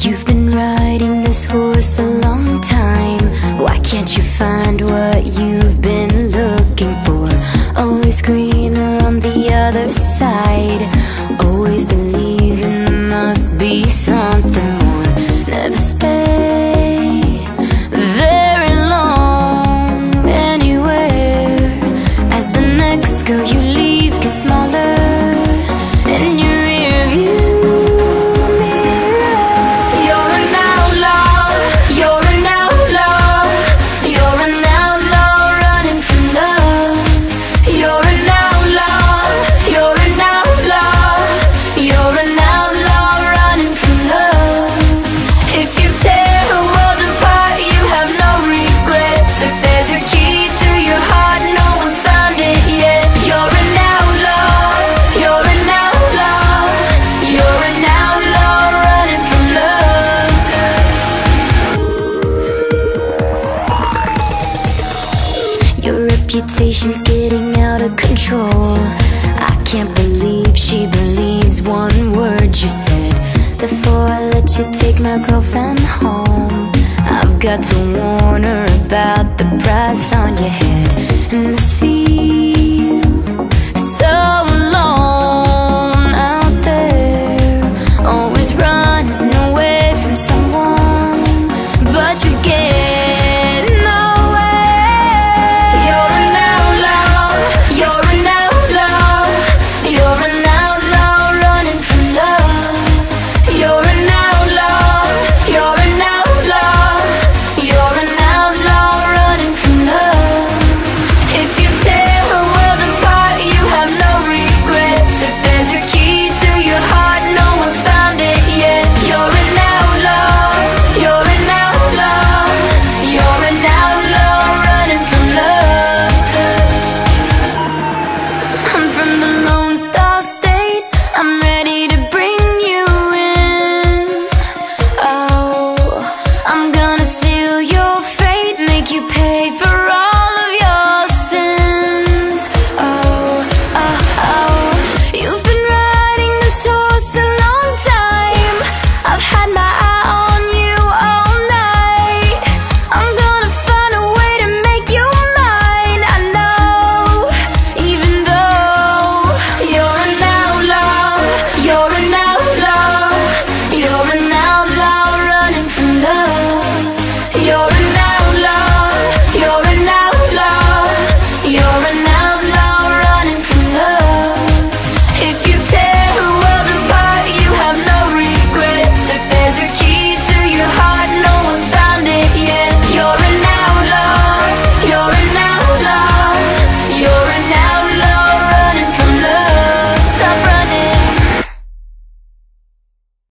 You've been riding this horse a long time. Why can't you find what you've been looking for? Always greener on the other side. Always believing there must be something more. Never stay very long anywhere. As the next girl you reputation's getting out of control. I can't believe she believes one word you said. Before I let you take my girlfriend home, I've got to warn her about the price on your head.